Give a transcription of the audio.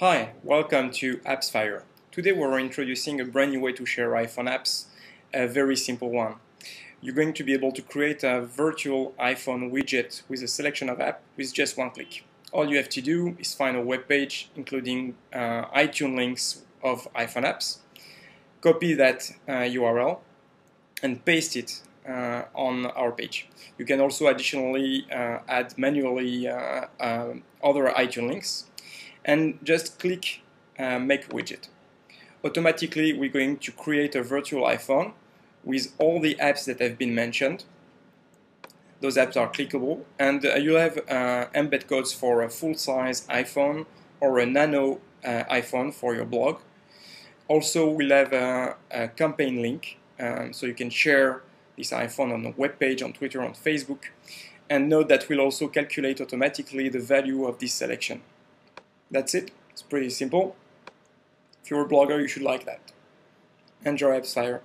Hi, welcome to AppsFire. Today we're introducing a brand new way to share iPhone apps, a very simple one. You're going to be able to create a virtual iPhone widget with a selection of apps with just one click. All you have to do is find a web page including uh, iTunes links of iPhone apps, copy that uh, URL and paste it uh, on our page. You can also additionally uh, add manually uh, uh, other iTunes links and just click uh, make widget. Automatically we're going to create a virtual iPhone with all the apps that have been mentioned. Those apps are clickable and uh, you'll have uh, embed codes for a full-size iPhone or a nano uh, iPhone for your blog. Also we'll have a, a campaign link um, so you can share this iPhone on a web page, on Twitter, on Facebook and note that we'll also calculate automatically the value of this selection. That's it. It's pretty simple. If you're a blogger, you should like that. Enjoy AppsFire.